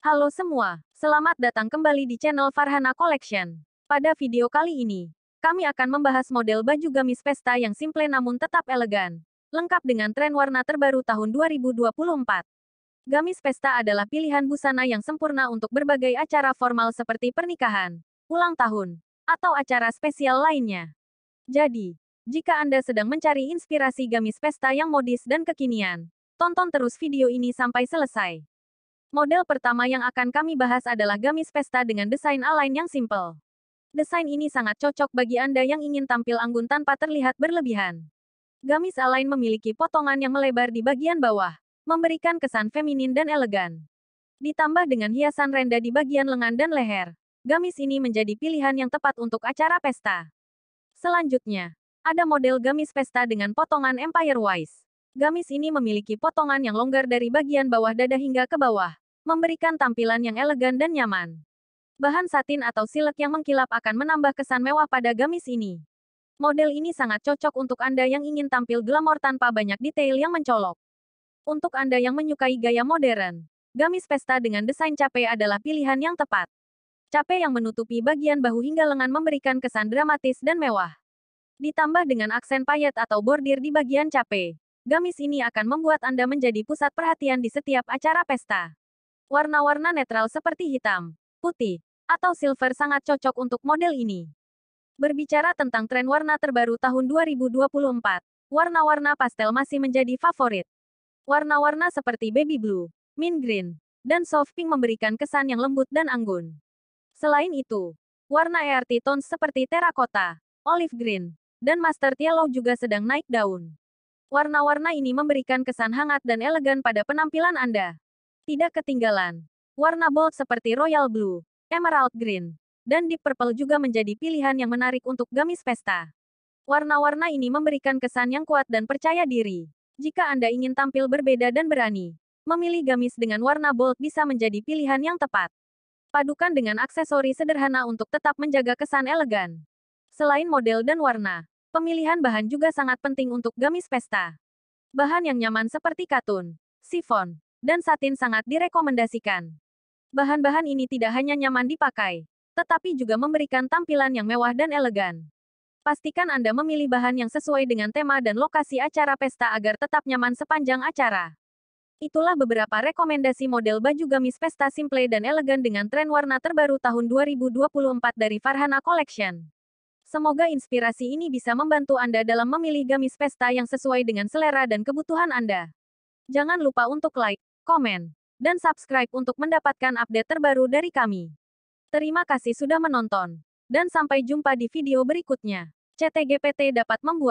Halo semua, selamat datang kembali di channel Farhana Collection. Pada video kali ini, kami akan membahas model baju gamis pesta yang simple namun tetap elegan. Lengkap dengan tren warna terbaru tahun 2024. Gamis pesta adalah pilihan busana yang sempurna untuk berbagai acara formal seperti pernikahan, ulang tahun, atau acara spesial lainnya. Jadi, jika Anda sedang mencari inspirasi gamis pesta yang modis dan kekinian, tonton terus video ini sampai selesai. Model pertama yang akan kami bahas adalah gamis pesta dengan desain align yang simple. Desain ini sangat cocok bagi Anda yang ingin tampil anggun tanpa terlihat berlebihan. Gamis align memiliki potongan yang melebar di bagian bawah, memberikan kesan feminin dan elegan. Ditambah dengan hiasan renda di bagian lengan dan leher, gamis ini menjadi pilihan yang tepat untuk acara pesta. Selanjutnya, ada model gamis pesta dengan potongan Empire Wise. Gamis ini memiliki potongan yang longgar dari bagian bawah dada hingga ke bawah, memberikan tampilan yang elegan dan nyaman. Bahan satin atau silek yang mengkilap akan menambah kesan mewah pada gamis ini. Model ini sangat cocok untuk Anda yang ingin tampil glamor tanpa banyak detail yang mencolok. Untuk Anda yang menyukai gaya modern, gamis pesta dengan desain cape adalah pilihan yang tepat. Cape yang menutupi bagian bahu hingga lengan memberikan kesan dramatis dan mewah. Ditambah dengan aksen payet atau bordir di bagian cape, gamis ini akan membuat Anda menjadi pusat perhatian di setiap acara pesta. Warna-warna netral seperti hitam, putih, atau silver sangat cocok untuk model ini. Berbicara tentang tren warna terbaru tahun 2024, warna-warna pastel masih menjadi favorit. Warna-warna seperti baby blue, mint green, dan soft pink memberikan kesan yang lembut dan anggun. Selain itu, warna earthy tones seperti terracotta, olive green, dan mustard yellow juga sedang naik daun. Warna-warna ini memberikan kesan hangat dan elegan pada penampilan Anda. Tidak ketinggalan, warna bold seperti royal blue, emerald green, dan deep purple juga menjadi pilihan yang menarik untuk gamis pesta. Warna-warna ini memberikan kesan yang kuat dan percaya diri. Jika Anda ingin tampil berbeda dan berani, memilih gamis dengan warna bold bisa menjadi pilihan yang tepat. Padukan dengan aksesori sederhana untuk tetap menjaga kesan elegan. Selain model dan warna, pemilihan bahan juga sangat penting untuk gamis pesta. Bahan yang nyaman seperti katun, sifon, dan satin sangat direkomendasikan. Bahan-bahan ini tidak hanya nyaman dipakai, tetapi juga memberikan tampilan yang mewah dan elegan. Pastikan Anda memilih bahan yang sesuai dengan tema dan lokasi acara pesta agar tetap nyaman sepanjang acara. Itulah beberapa rekomendasi model baju gamis pesta simple dan elegan dengan tren warna terbaru tahun 2024 dari Farhana Collection. Semoga inspirasi ini bisa membantu Anda dalam memilih gamis pesta yang sesuai dengan selera dan kebutuhan Anda. Jangan lupa untuk like, komen, dan subscribe untuk mendapatkan update terbaru dari kami. Terima kasih sudah menonton, dan sampai jumpa di video berikutnya. CTGPT dapat membuat